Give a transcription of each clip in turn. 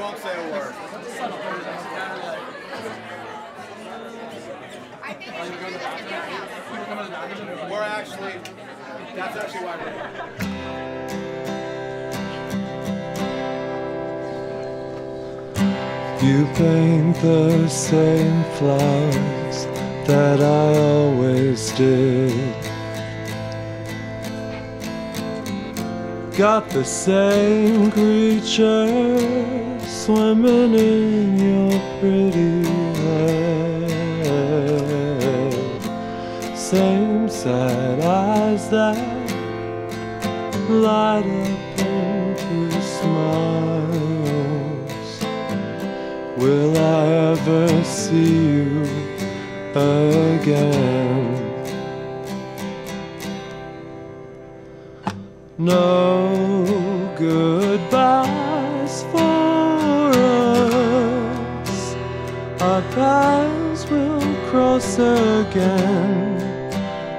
won't say a word. I think you should do this in your house. We're actually, that's actually why we're here. You paint the same flowers that I always did. Got the same creature swimming in your pretty head. Same sad eyes that light up into smiles. Will I ever see you again? No goodbyes for us. Our paths will cross again.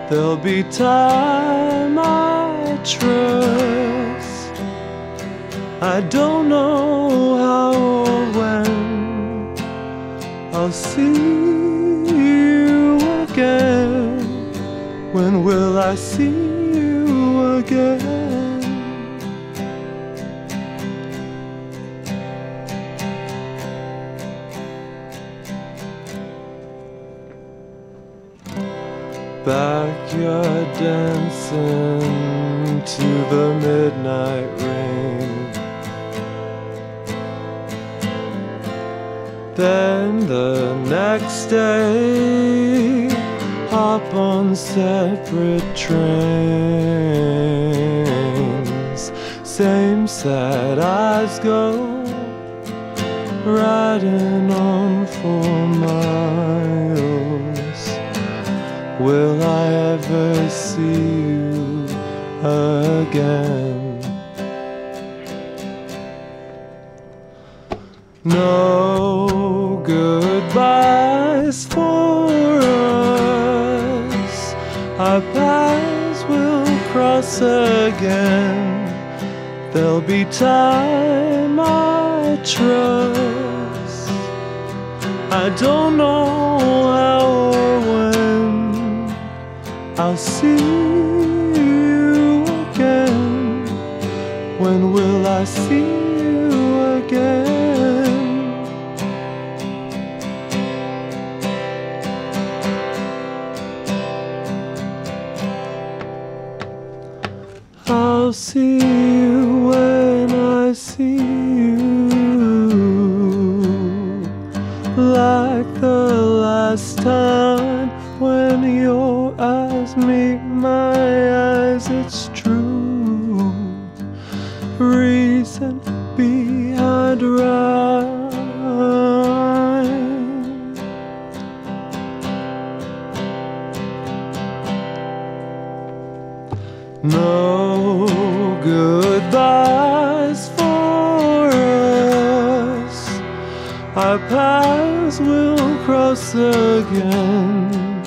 There'll be time, I trust. I don't know how or when I'll see you again. When will I see you again? Backyard dancing to the midnight rain. Then the next day, hop on separate trains. Same sad eyes go, riding on for miles. Will I ever see you again? No goodbyes for us. Our paths will cross again. There'll be time, I trust. I don't know see you again. When will I see you again? I'll see you when I see you. Time when your eyes meet my eyes, it's true. Reason behind rhyme. No goodbyes Our paths will cross again.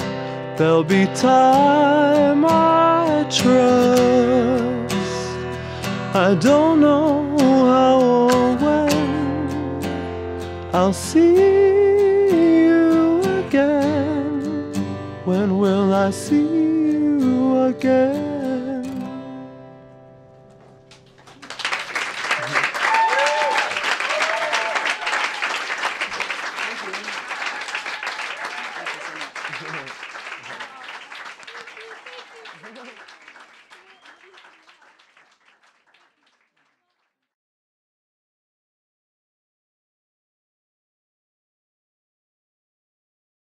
There'll be time, I trust. I don't know how or when I'll see you again. When will I see you again?